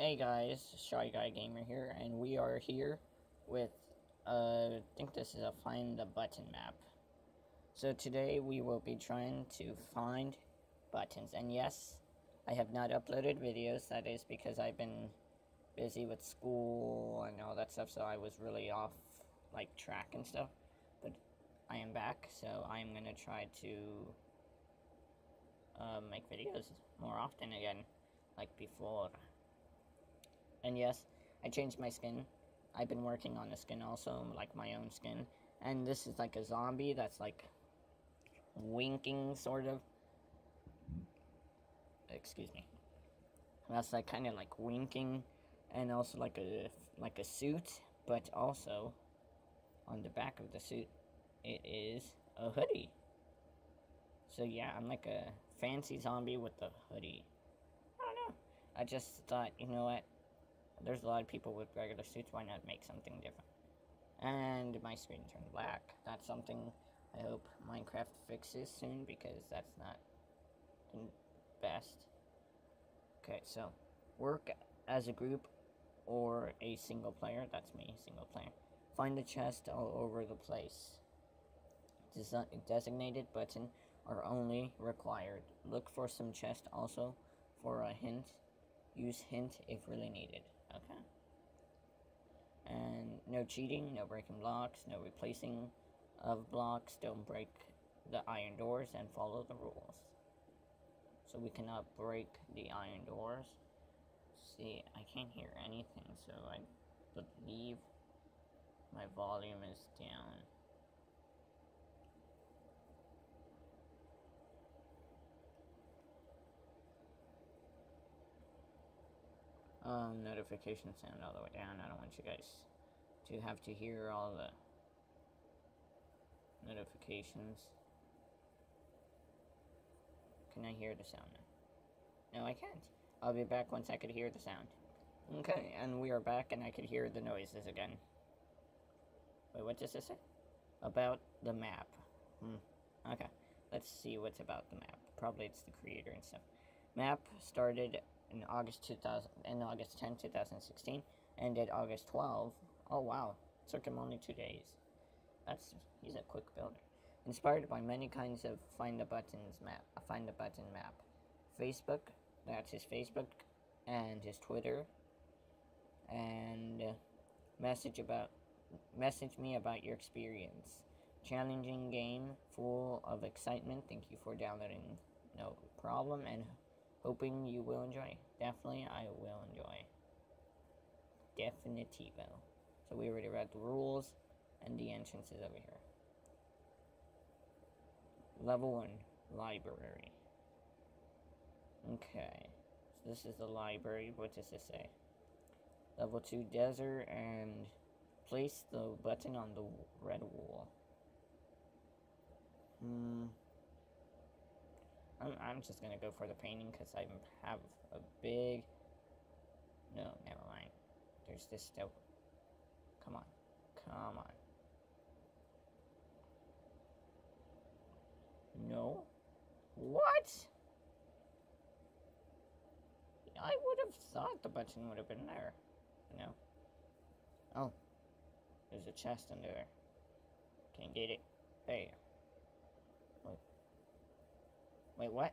Hey guys, Shy Guy Gamer here, and we are here with, uh, I think this is a find the button map. So today we will be trying to find buttons, and yes, I have not uploaded videos, that is because I've been busy with school and all that stuff, so I was really off, like, track and stuff, but I am back, so I'm gonna try to, uh, make videos more often again, like before. And yes, I changed my skin. I've been working on the skin also, like my own skin. And this is like a zombie that's like winking, sort of. Excuse me. That's like kind of like winking, and also like a like a suit, but also on the back of the suit, it is a hoodie. So yeah, I'm like a fancy zombie with a hoodie. I don't know. I just thought, you know what? There's a lot of people with regular suits, why not make something different? And my screen turned black. That's something I hope Minecraft fixes soon because that's not the best. Okay, so work as a group or a single player. That's me, single player. Find the chest all over the place. Desi designated button are only required. Look for some chest also for a hint. Use hint if really needed. And no cheating, no breaking blocks, no replacing of blocks. Don't break the iron doors and follow the rules. So we cannot break the iron doors. See, I can't hear anything, so I believe my volume is down. Um, notification sound all the way down. I don't want you guys to have to hear all the notifications. Can I hear the sound now? No, I can't. I'll be back once I could hear the sound. Okay, and we are back and I could hear the noises again. Wait, what does this say? About the map. Hmm. Okay, let's see what's about the map. Probably it's the creator and stuff. Map started in August 2000 in August 10, 2016, ended August 12. Oh wow, it took him only two days. That's he's a quick builder. Inspired by many kinds of find the buttons map, find the button map. Facebook, that's his Facebook, and his Twitter, and uh, message about message me about your experience. Challenging game, full of excitement. Thank you for downloading. No problem, and hoping you will enjoy. Definitely, I will enjoy. Definitivo. So we already read the rules, and the entrance is over here. Level 1, library. Okay, so this is the library. What does this say? Level 2, desert, and place the button on the red wall. Hmm. I'm, I'm just gonna go for the painting because I have a big... No, never mind. There's this still... Come on. Come on. No? What? I would have thought the button would have been there. No. Oh. There's a chest under there. Can't get it. There. Wait, what?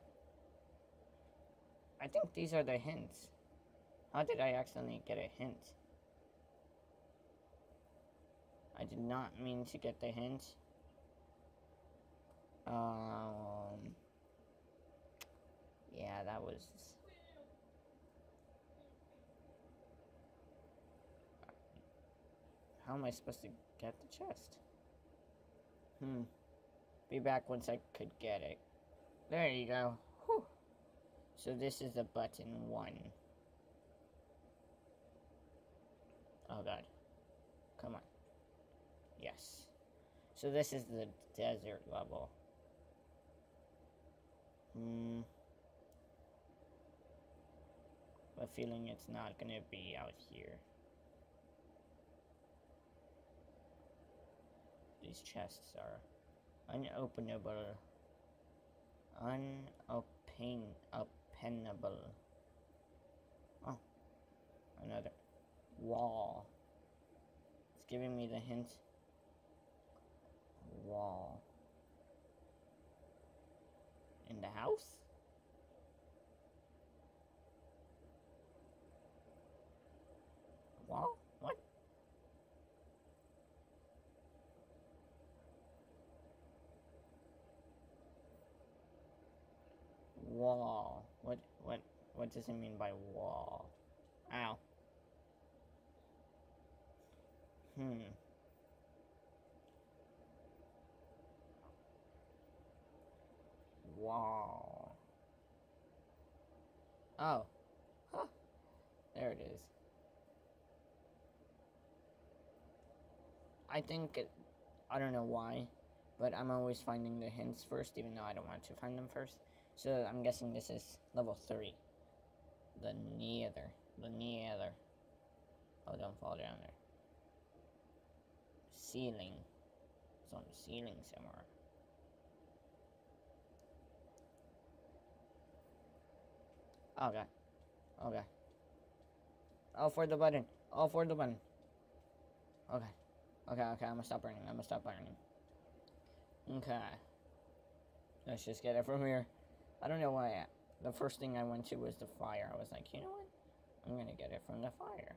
I think these are the hints. How did I accidentally get a hint? I did not mean to get the hint. Um... Yeah, that was... How am I supposed to get the chest? Hmm. Be back once I could get it. There you go. Whew. So this is the button one. Oh god. Come on. Yes. So this is the desert level. Hmm. A feeling it's not gonna be out here. These chests are unopenable unopenable. Oh. Another wall. It's giving me the hint. Wall. In the house? Wall. What what does it mean by wall? Ow. Hmm. Wall. Oh. Huh. There it is. I think it, I don't know why, but I'm always finding the hints first, even though I don't want to find them first. So I'm guessing this is level 3. The Nether. The Nether. Oh, don't fall down there. Ceiling. It's on the ceiling somewhere. Oh god. Oh god. For the button. Oh, for the button. Okay. Okay, okay, I'm gonna stop burning. I'm gonna stop burning. Okay. Let's just get it from here. I don't know why. The first thing I went to was the fire. I was like, you know what? I'm gonna get it from the fire.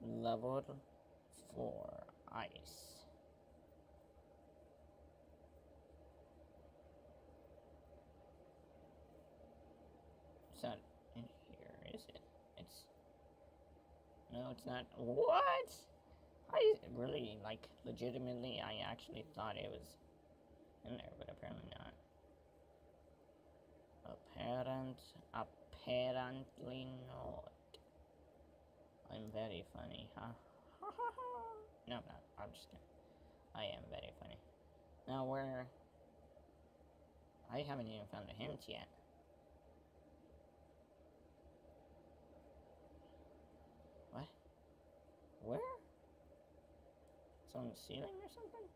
Leveled 4 ice. It's not in here, is it? It's. No, it's not. What? I really, like, legitimately, I actually thought it was in there, but apparently not. Apparent, apparently not. I'm very funny, huh? no, I'm not. I'm just kidding. I am very funny. Now, where... I haven't even found a hint yet. What? Where? It's on the ceiling or something?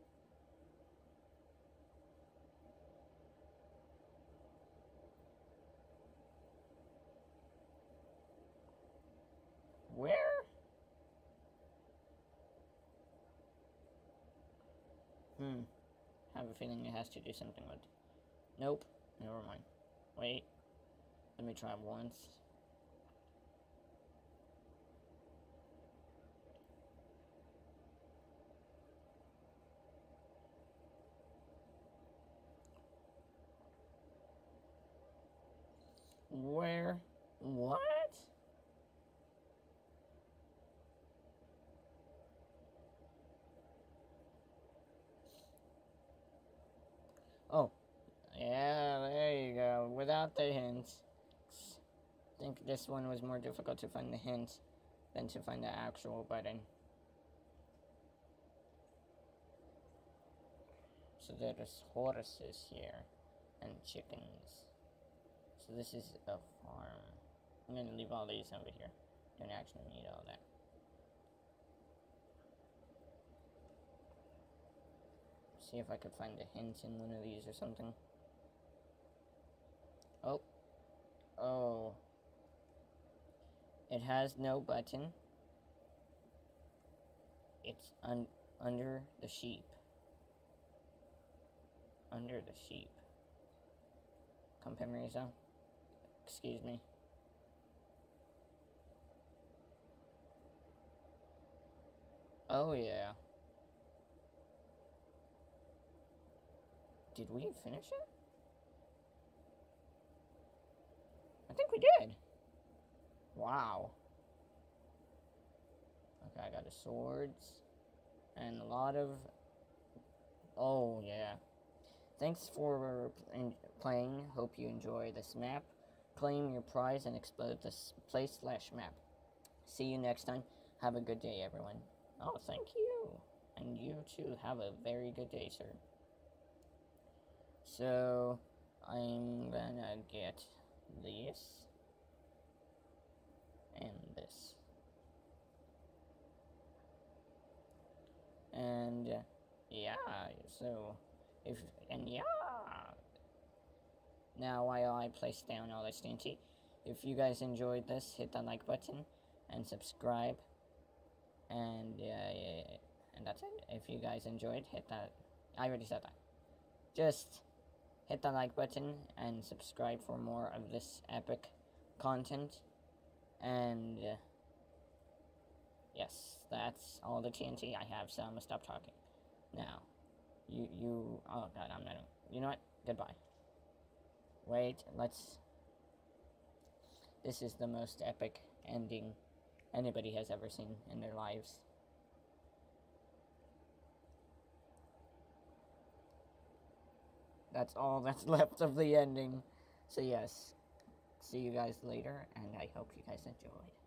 Where? Hmm. Have a feeling it has to do something with. Nope. Never mind. Wait. Let me try once. Where? What? Oh, yeah, there you the hints. I think this one was more difficult to find the hints than to find the actual button. So there's horses here and chickens. So this is a farm. I'm gonna leave all these over here. Don't actually need all that. See if I could find a hint in one of these or something. Oh. Oh. It has no button. It's un under the sheep. Under the sheep. Comprimerizzo. Excuse me. Oh yeah. Did we finish it? I think we did. Wow. Okay, I got the swords. And a lot of... Oh, yeah. Thanks for playing. Hope you enjoy this map. Claim your prize and explode this place slash map. See you next time. Have a good day, everyone. Oh, thank you. And you too. Have a very good day, sir. So, I'm gonna get this and this. And, uh, yeah, so, if, and yeah. Now, while I place down all this TNT, if you guys enjoyed this, hit that like button and subscribe. And yeah, yeah, and that's it. If you guys enjoyed, hit that. I already said that. Just hit the like button and subscribe for more of this epic content. And uh, yes, that's all the TNT I have. So I'm gonna stop talking now. You you. Oh God, I'm not. You know what? Goodbye. Wait, let's. This is the most epic ending anybody has ever seen in their lives. That's all that's left of the ending. So, yes, see you guys later, and I hope you guys enjoyed.